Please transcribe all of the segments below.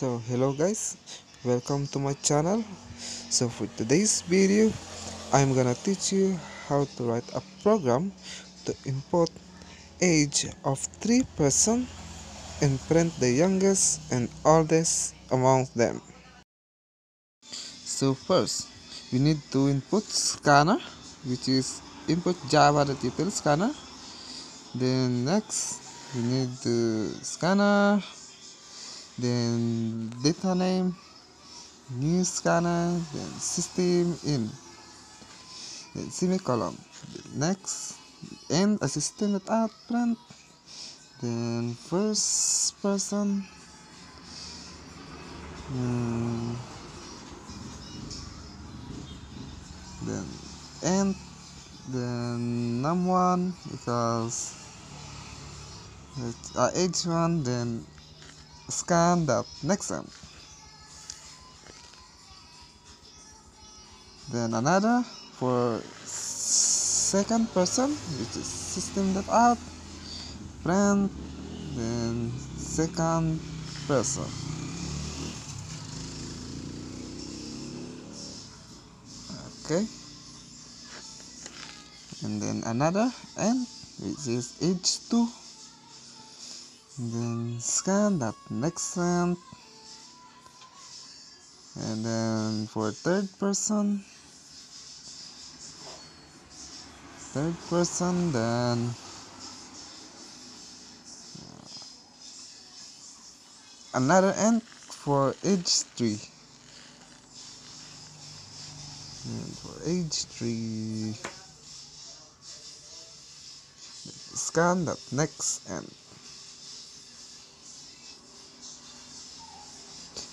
so hello guys welcome to my channel. So for today's video i'm gonna teach you how to write a program to input age of three person and print the youngest and oldest among them. So first we need to input scanner which is import java scanner. Then next we need the scanner then data name new scanner then system in. Then semicolon. Next and a system out print. Then first person. Um, then and then num1 because uh, h1 then scan the next one then another for second person which is system that out print then second person. Okay. And then another and which is h2 then scan that next one and then for third person. Third person then uh, another int for age 3 and for age 3 scan that nextInt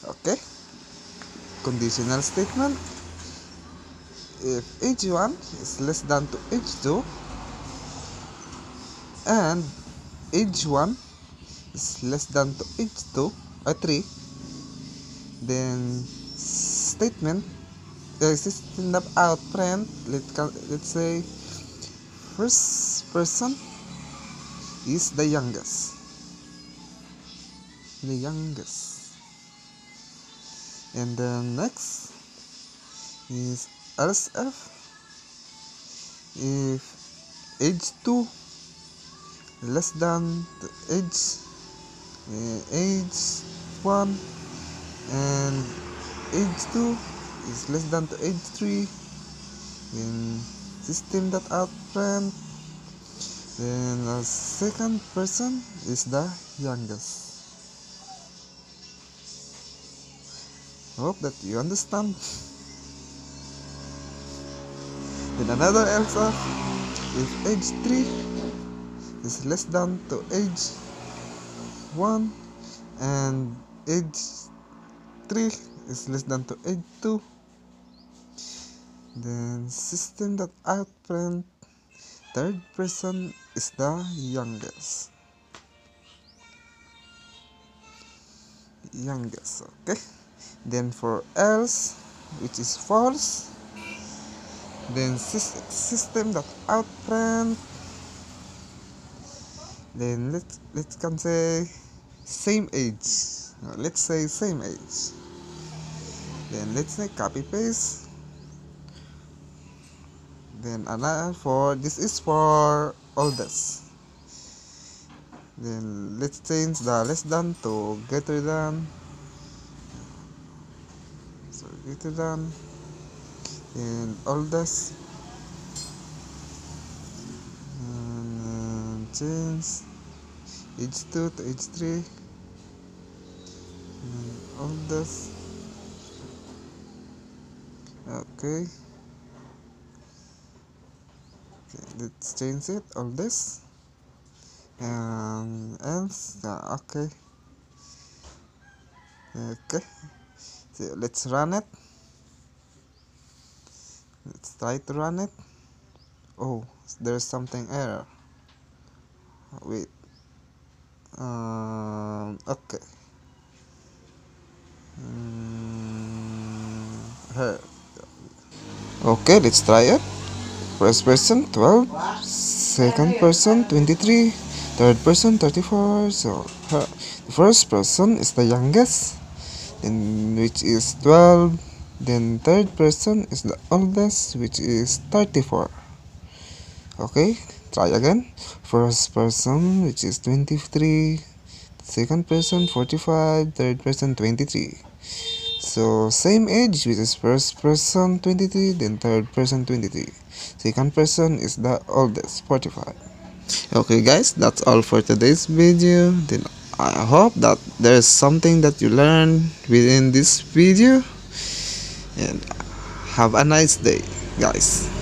okay. Conditional statement. If h1 is less than to h2 and h1 is less than to h2 or uh, 3 then statement the system of out print let let's say first person is the youngest. The youngest and then next is else if if age 2 less than the age uh, age 1 and age 2 is less than to age 3 then system that out print then the second person is the youngest hope that you understand. Then another of if age 3 is less than to age 1 and age 3 is less than to age 2 then system that outprint third person is the youngest. Youngest okay then for else which is false then system that outprint then let's let's can say same age. Let's say same age. Then let's say copy paste. Then another for this is for oldest. Then let's change the less than to greater than so greater than and oldest and change. Age 2 to age 3 and oldest okay. Okay let's change it all this. And else yeah, okay. Okay let's run it. Let's try to run it. Oh there's something error. Wait. Um okay. Um, okay let's try it. First person 12 second person 23 third person 34 so her, the first person is the youngest then which is 12 then third person is the oldest which is 34 okay try again. First person which is 23 second person 45 third person 23 so same age which is first person 23 then third person 23 second person is the oldest 45 okay guys that's all for today's video. Then i hope that there's something that you learned within this video. And have a nice day guys